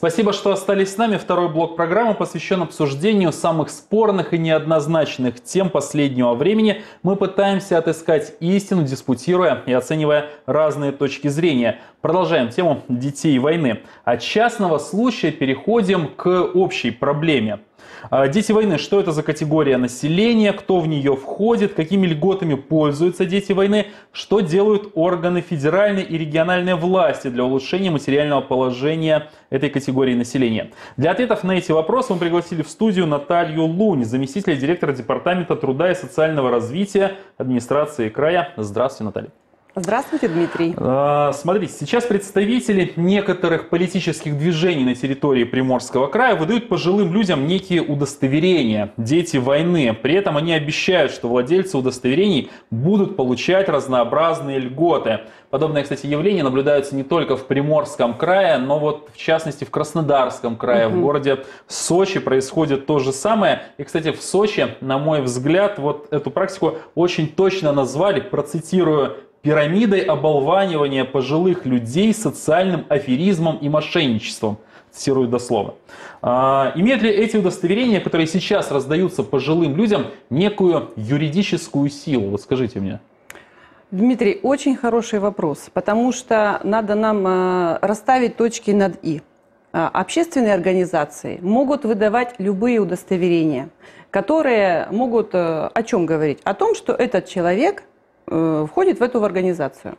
Спасибо, что остались с нами. Второй блок программы посвящен обсуждению самых спорных и неоднозначных тем последнего времени. Мы пытаемся отыскать истину, диспутируя и оценивая разные точки зрения. Продолжаем тему детей войны. От частного случая переходим к общей проблеме. А, дети войны, что это за категория населения, кто в нее входит, какими льготами пользуются дети войны, что делают органы федеральной и региональной власти для улучшения материального положения этой категории населения. Для ответов на эти вопросы мы пригласили в студию Наталью Лунь, заместителя директора Департамента труда и социального развития администрации края. Здравствуйте, Наталья. Здравствуйте, Дмитрий. А, смотрите, сейчас представители некоторых политических движений на территории Приморского края выдают пожилым людям некие удостоверения «Дети войны». При этом они обещают, что владельцы удостоверений будут получать разнообразные льготы. Подобные, кстати, явления наблюдаются не только в Приморском крае, но вот в частности в Краснодарском крае, угу. в городе Сочи происходит то же самое. И, кстати, в Сочи, на мой взгляд, вот эту практику очень точно назвали, процитирую, пирамидой оболванивания пожилых людей социальным аферизмом и мошенничеством. Цитирую дословно. А, имеют ли эти удостоверения, которые сейчас раздаются пожилым людям, некую юридическую силу? Вот скажите мне. Дмитрий, очень хороший вопрос, потому что надо нам э, расставить точки над «и». А, общественные организации могут выдавать любые удостоверения, которые могут э, о чем говорить? О том, что этот человек входит в эту организацию.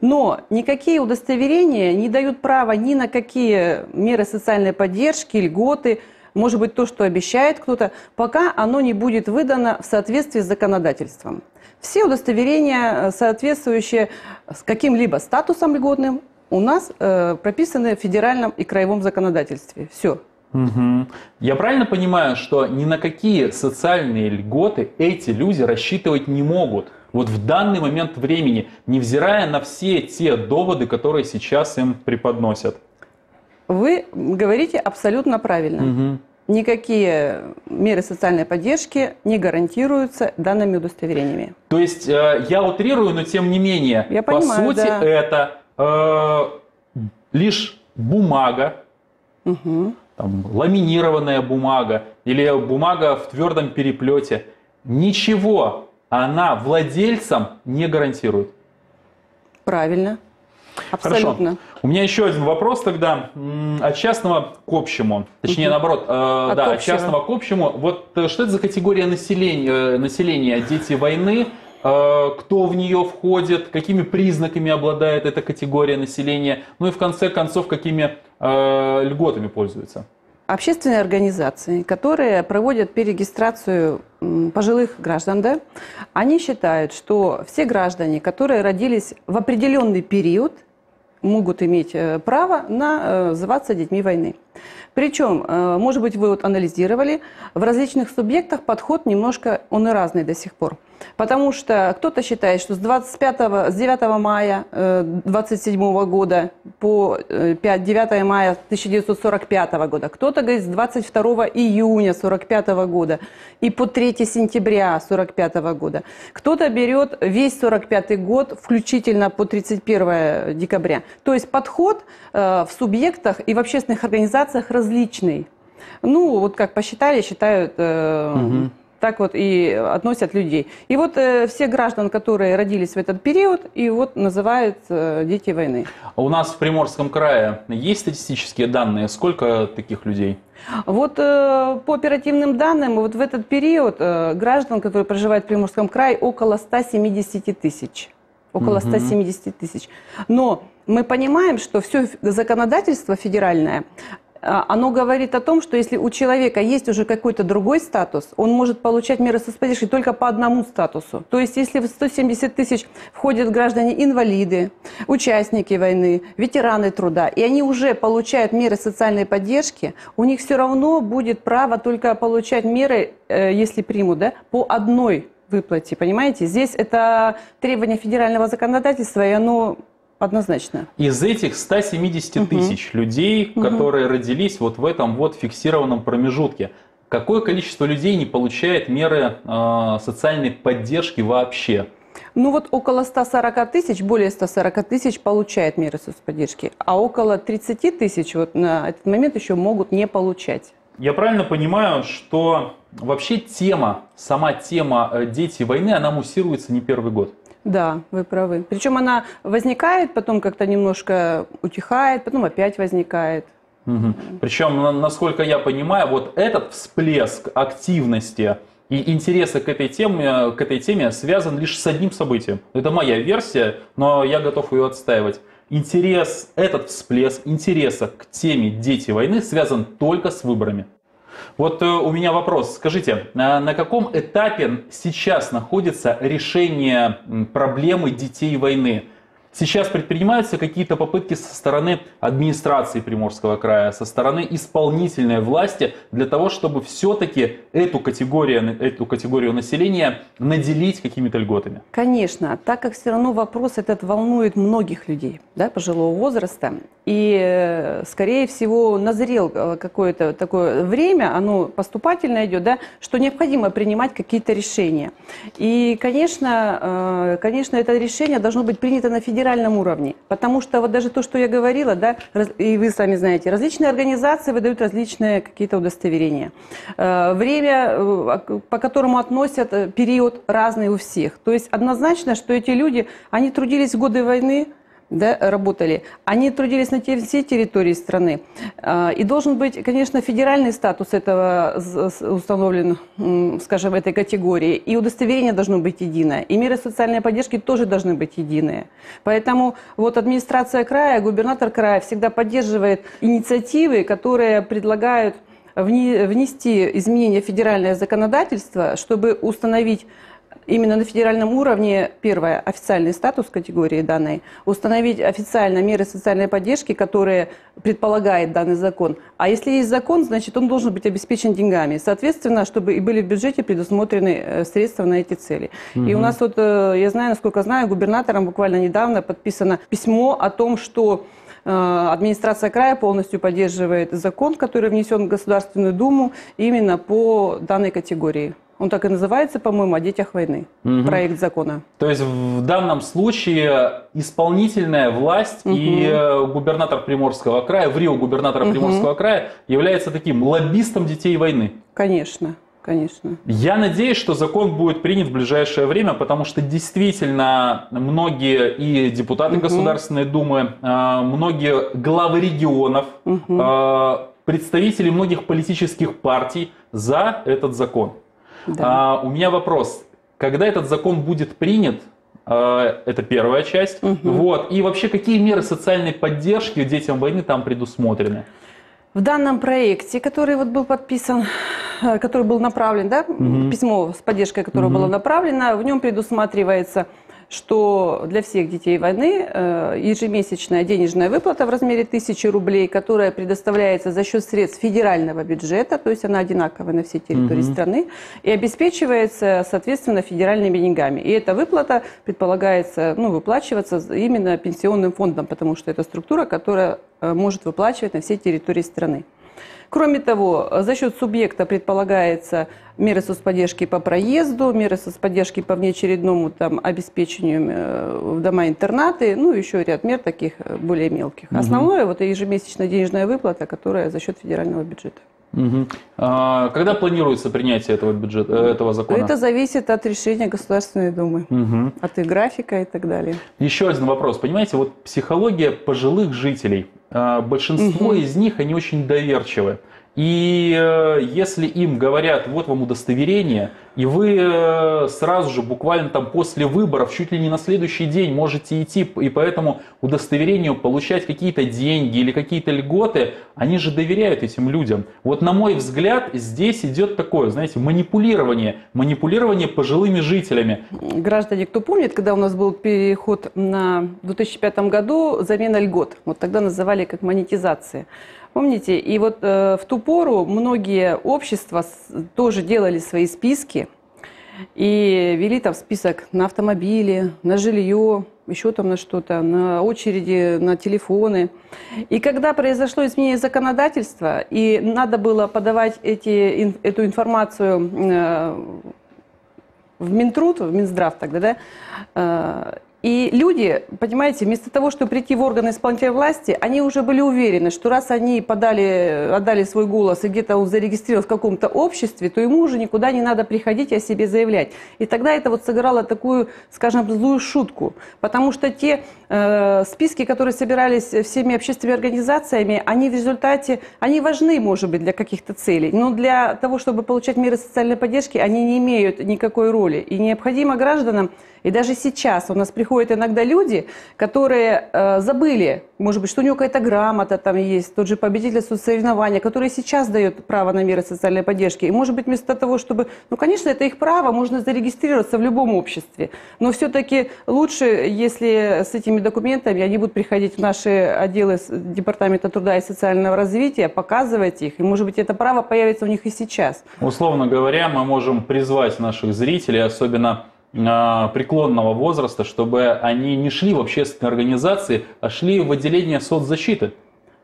Но никакие удостоверения не дают права ни на какие меры социальной поддержки, льготы, может быть, то, что обещает кто-то, пока оно не будет выдано в соответствии с законодательством. Все удостоверения, э, соответствующие с каким-либо статусом льготным, у нас э, прописаны в федеральном и краевом законодательстве. Все. Угу. Я правильно понимаю, что ни на какие социальные льготы эти люди рассчитывать не могут? Вот в данный момент времени, невзирая на все те доводы, которые сейчас им преподносят. Вы говорите абсолютно правильно. Угу. Никакие меры социальной поддержки не гарантируются данными удостоверениями. То есть э, я утрирую, но тем не менее, я по понимаю, сути, да. это э, лишь бумага, угу. там, ламинированная бумага или бумага в твердом переплете. Ничего она владельцам не гарантирует. Правильно. Абсолютно. Хорошо. У меня еще один вопрос тогда. От частного к общему. Точнее, угу. наоборот, э, от да, от частного к общему. Вот э, что это за категория населения, э, населения дети войны? Э, кто в нее входит, какими признаками обладает эта категория населения, ну и в конце концов, какими э, льготами пользуется? общественные организации, которые проводят перерегистрацию пожилых граждан, да, они считают, что все граждане, которые родились в определенный период, могут иметь э, право на э, называться детьми войны. Причем, э, может быть, вы вот анализировали, в различных субъектах подход немножко, он и разный до сих пор. Потому что кто-то считает, что с, 25, с 9 мая 27 э, года по 5, э, 9 мая 1945 года, кто-то говорит с 22 июня 45 года и по 3 сентября 45 года. Кто-то берет весь 45 год, включительно по 31 декабря. То есть подход э, в субъектах и в общественных организациях различный. Ну, вот как посчитали, считают... Угу так вот и относят людей. И вот э, все граждан, которые родились в этот период, и вот называют э, дети войны. А у нас в Приморском крае есть статистические данные? Сколько таких людей? Вот э, по оперативным данным, вот в этот период э, граждан, которые проживают в Приморском крае, около 170 тысяч. Около угу. 170 тысяч. Но мы понимаем, что все законодательство федеральное, оно говорит о том, что если у человека есть уже какой-то другой статус, он может получать меры соцподдержки только по одному статусу. То есть если в 170 тысяч входят граждане-инвалиды, участники войны, ветераны труда, и они уже получают меры социальной поддержки, у них все равно будет право только получать меры, э, если примут, да, по одной выплате, понимаете? Здесь это требование федерального законодательства, и оно Однозначно. Из этих 170 угу. тысяч людей, угу. которые родились вот в этом вот фиксированном промежутке, какое количество людей не получает меры э, социальной поддержки вообще? Ну вот около 140 тысяч, более 140 тысяч получает меры соцподдержки, а около 30 тысяч вот на этот момент еще могут не получать. Я правильно понимаю, что вообще тема, сама тема э, «Дети войны», она муссируется не первый год? Да, вы правы. Причем она возникает, потом как-то немножко утихает, потом опять возникает. Угу. Причем, насколько я понимаю, вот этот всплеск активности и интереса к этой, теме, к этой теме связан лишь с одним событием. Это моя версия, но я готов ее отстаивать. Интерес, этот всплеск интереса к теме «Дети войны» связан только с выборами. Вот э, у меня вопрос. Скажите, а на каком этапе сейчас находится решение проблемы детей войны? Сейчас предпринимаются какие-то попытки со стороны администрации Приморского края, со стороны исполнительной власти для того, чтобы все-таки эту категорию, эту категорию населения наделить какими-то льготами? Конечно, так как все равно вопрос этот волнует многих людей да, пожилого возраста. И, э, скорее всего, назрел э, какое-то такое время, оно поступательно идет, да, что необходимо принимать какие-то решения. И, конечно, э, конечно, это решение должно быть принято на федеральном уровне. Потому что вот даже то, что я говорила, да, и вы сами знаете, различные организации выдают различные какие-то удостоверения. Время, по которому относят период разный у всех. То есть однозначно, что эти люди, они трудились в годы войны, да, работали, они трудились на всей территории страны. А, и должен быть, конечно, федеральный статус этого установлен, скажем, этой категории. И удостоверение должно быть единое. И меры социальной поддержки тоже должны быть единые. Поэтому вот администрация края, губернатор края всегда поддерживает инициативы, которые предлагают внести изменения в федеральное законодательство, чтобы установить именно на федеральном уровне, первое, официальный статус категории данной, установить официально меры социальной поддержки, которые предполагает данный закон. А если есть закон, значит, он должен быть обеспечен деньгами. Соответственно, чтобы и были в бюджете предусмотрены э, средства на эти цели. Угу. И у нас вот, э, я знаю, насколько знаю, губернатором буквально недавно подписано письмо о том, что э, администрация края полностью поддерживает закон, который внесен в Государственную Думу именно по данной категории. Он так и называется, по-моему, «О детях войны». Угу. Проект закона. То есть в данном случае исполнительная власть угу. и э, губернатор Приморского края, в Рио губернатора угу. Приморского края является таким лоббистом детей войны. Конечно. Конечно. Я надеюсь, что закон будет принят в ближайшее время, потому что действительно многие и депутаты угу. Государственной Думы, э, многие главы регионов, угу. представители многих политических партий за этот закон. Да. А, у меня вопрос. Когда этот закон будет принят, а, это первая часть. Угу. Вот. И вообще, какие меры социальной поддержки детям войны там предусмотрены? В данном проекте, который вот был подписан, э, который был направлен, да, угу. письмо с поддержкой, которое угу. было направлено, в нем предусматривается что для всех детей войны э, ежемесячная денежная выплата в размере 1000 рублей, которая предоставляется за счет средств федерального бюджета, то есть она одинаковая на всей территории угу. страны, и обеспечивается, соответственно, федеральными деньгами. И эта выплата предполагается ну, выплачиваться именно пенсионным фондом, потому что это структура, которая э, может выплачивать на всей территории страны. Кроме того, за счет субъекта предполагается меры соцподдержки по проезду, меры соцподдержки по внеочередному там, обеспечению э, в дома-интернаты, ну, еще ряд мер таких э, более мелких. Угу. Основное – вот ежемесячная денежная выплата, которая за счет федерального бюджета. Угу. А когда планируется принятие этого бюджета, э, этого закона? Это зависит от решения Государственной Думы, угу. от их графика и так далее. Еще один вопрос. Понимаете, вот психология пожилых жителей. А, большинство угу. из них, они очень доверчивы. И э, если им говорят, вот вам удостоверение, и вы э, сразу же, буквально там после выборов, чуть ли не на следующий день можете идти и по этому удостоверению получать какие-то деньги или какие-то льготы, они же доверяют этим людям. Вот на мой взгляд, здесь идет такое, знаете, манипулирование, манипулирование пожилыми жителями. Граждане, кто помнит, когда у нас был переход на 2005 году, замена льгот, вот тогда называли как монетизация. Помните? И вот э, в ту пору многие общества тоже делали свои списки и вели там список на автомобили, на жилье, еще там на что-то, на очереди, на телефоны. И когда произошло изменение законодательства, и надо было подавать эти, эту информацию э, в Минтруд, в Минздрав тогда, да, э, и люди, понимаете, вместо того, чтобы прийти в органы исполнительной власти, они уже были уверены, что раз они подали, отдали свой голос и где-то он зарегистрирован в каком-то обществе, то ему уже никуда не надо приходить и о себе заявлять. И тогда это вот сыграло такую, скажем, злую шутку. Потому что те э, списки, которые собирались всеми общественными организациями, они в результате, они важны, может быть, для каких-то целей, но для того, чтобы получать меры социальной поддержки, они не имеют никакой роли. И необходимо гражданам и даже сейчас у нас приходят иногда люди, которые э, забыли, может быть, что у него какая-то грамота там есть, тот же победитель соцсоревнования, который сейчас дает право на меры социальной поддержки. И может быть вместо того, чтобы... Ну, конечно, это их право, можно зарегистрироваться в любом обществе. Но все-таки лучше, если с этими документами они будут приходить в наши отделы Департамента труда и социального развития, показывать их. И может быть это право появится у них и сейчас. Условно говоря, мы можем призвать наших зрителей, особенно преклонного возраста, чтобы они не шли в общественные организации, а шли в отделение соцзащиты.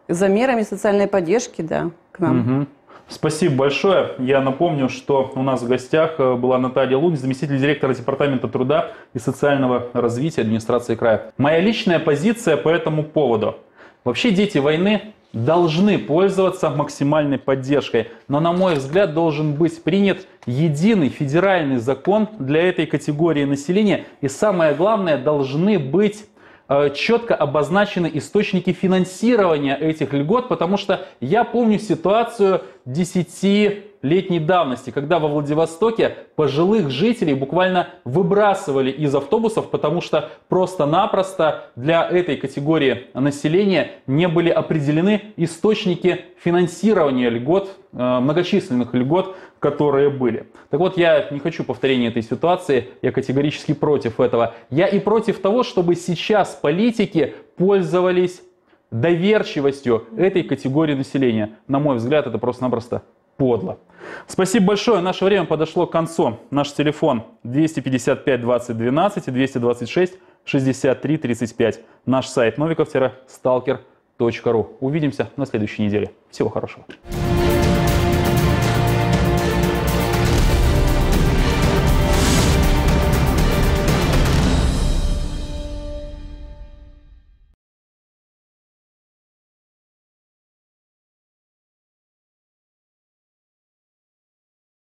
За мерами социальной поддержки, да, к нам. Угу. Спасибо большое. Я напомню, что у нас в гостях э, была Наталья Лунь, заместитель директора Департамента труда и социального развития администрации края. Моя личная позиция по этому поводу. Вообще дети войны должны пользоваться максимальной поддержкой. Но, на мой взгляд, должен быть принят единый федеральный закон для этой категории населения. И самое главное, должны быть э, четко обозначены источники финансирования этих льгот, потому что я помню ситуацию 10 летней давности, когда во Владивостоке пожилых жителей буквально выбрасывали из автобусов, потому что просто-напросто для этой категории населения не были определены источники финансирования льгот, э, многочисленных льгот, которые были. Так вот, я не хочу повторения этой ситуации, я категорически против этого. Я и против того, чтобы сейчас политики пользовались доверчивостью этой категории населения. На мой взгляд, это просто-напросто подло. Спасибо большое. Наше время подошло к концу. Наш телефон 255 20 12 и 226 63 35. Наш сайт новиков-сталкер.ру. Увидимся на следующей неделе. Всего хорошего.